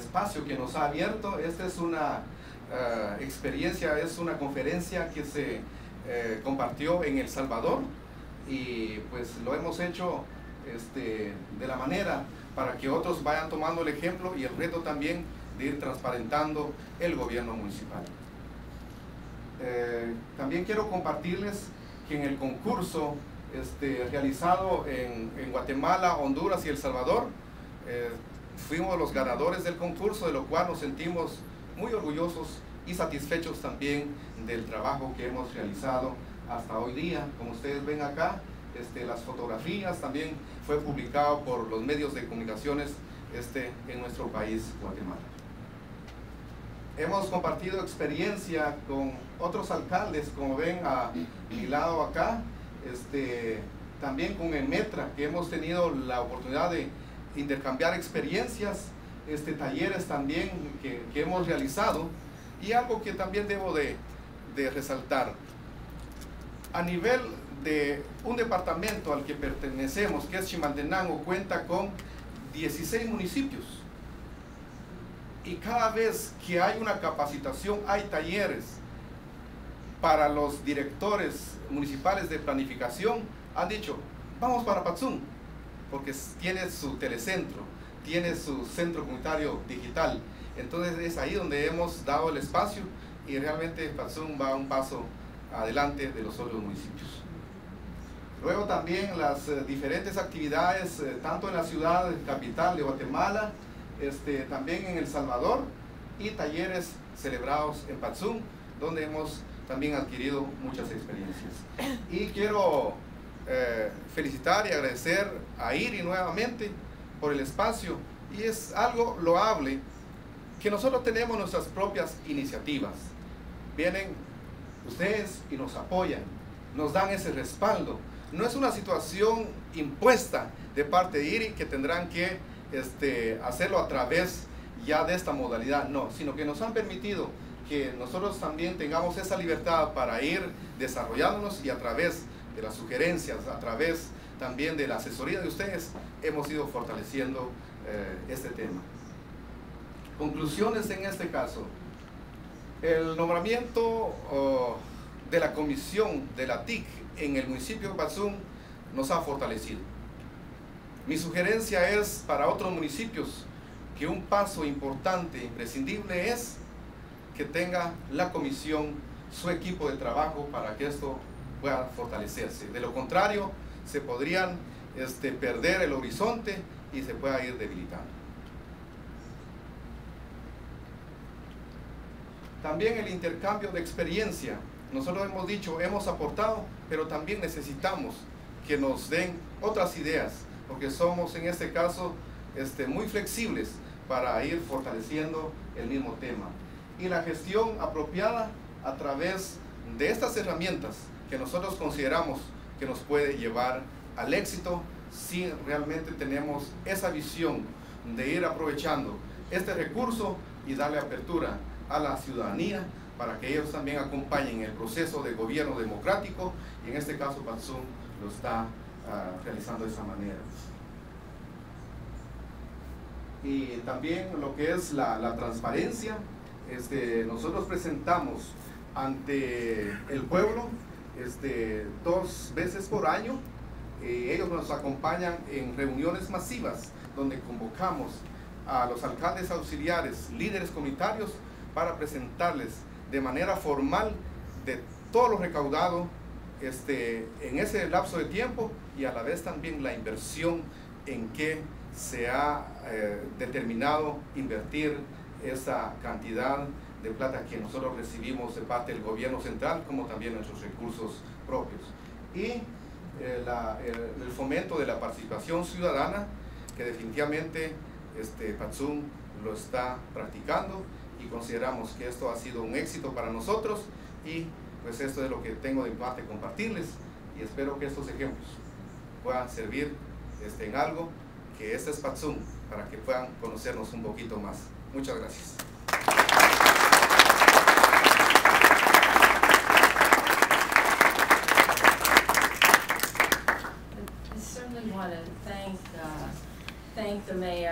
espacio que nos ha abierto. Esta es una eh, experiencia, es una conferencia que se eh, compartió en El Salvador y pues lo hemos hecho este, de la manera para que otros vayan tomando el ejemplo y el reto también de ir transparentando el gobierno municipal. Eh, también quiero compartirles que en el concurso este, realizado en, Guatemala, Honduras y El Salvador, fuimos los ganadores del concurso, de lo cual nos sentimos muy orgullosos y satisfechos también del trabajo que hemos realizado hasta hoy día. Como ustedes ven acá, este, las fotografías también fue publicado por los medios de comunicaciones este, en nuestro país, Guatemala. Hemos compartido experiencia con otros alcaldes, como ven a mi lado acá, este, también con el METRA, que hemos tenido la oportunidad de intercambiar experiencias, este, talleres también que, hemos realizado, y algo que también debo de, resaltar. A nivel de un departamento al que pertenecemos, que es Chimaltenango, cuenta con 16 municipios. Y cada vez que hay una capacitación, hay talleres para los directores municipales de planificación, han dicho, vamos para Patzún, porque tiene su telecentro, tiene su centro comunitario digital. Entonces es ahí donde hemos dado el espacio y realmente Patzún va un paso adelante de los otros municipios. Luego también las eh, diferentes actividades, eh, tanto en la ciudad capital de Guatemala, este, también en El Salvador y talleres celebrados en Patzún, donde hemos también adquirido muchas experiencias. Y quiero eh, felicitar y agradecer a IRI nuevamente por el espacio y es algo loable que nosotros tenemos nuestras propias iniciativas. Vienen ustedes y nos apoyan, nos dan ese respaldo no es una situación impuesta de parte de IRI que tendrán que este, hacerlo a través ya de esta modalidad, no, sino que nos han permitido que nosotros también tengamos esa libertad para ir desarrollándonos y a través de las sugerencias, a través también de la asesoría de ustedes, hemos ido fortaleciendo eh, este tema. Conclusiones en este caso. El nombramiento de la comisión de la TIC en el municipio de Patzún nos ha fortalecido. Mi sugerencia es para otros municipios que un paso importante, imprescindible es que tenga la comisión su equipo de trabajo para que esto pueda fortalecerse. De lo contrario, se podrían este, perder el horizonte y se pueda ir debilitando. También el intercambio de experiencia nosotros hemos dicho, hemos aportado, pero también necesitamos que nos den otras ideas, porque somos en este caso este, muy flexibles para ir fortaleciendo el mismo tema. Y la gestión apropiada a través de estas herramientas que nosotros consideramos que nos puede llevar al éxito si realmente tenemos esa visión de ir aprovechando este recurso y darle apertura a la ciudadanía para que ellos también acompañen el proceso de gobierno democrático y en este caso Patsum lo está ah, realizando de esa manera. Y también lo que es la, transparencia, este, nosotros presentamos ante el pueblo este, dos veces por año. Eh, ellos nos acompañan en reuniones masivas donde convocamos a los alcaldes auxiliares, líderes comunitarios, para presentarles de manera formal de todo lo recaudado este, en ese lapso de tiempo y a la vez también la inversión en que se ha eh, determinado invertir esa cantidad de plata que nosotros recibimos de parte del gobierno central como también nuestros recursos propios. Y eh, el fomento de la participación ciudadana que definitivamente este, Patsum lo está practicando y consideramos que esto ha sido un éxito para nosotros y pues esto es lo que tengo de parte compartirles y espero que estos ejemplos puedan servir este, en algo que este es Patsum para que puedan conocernos un poquito más. Muchas gracias. The mayor.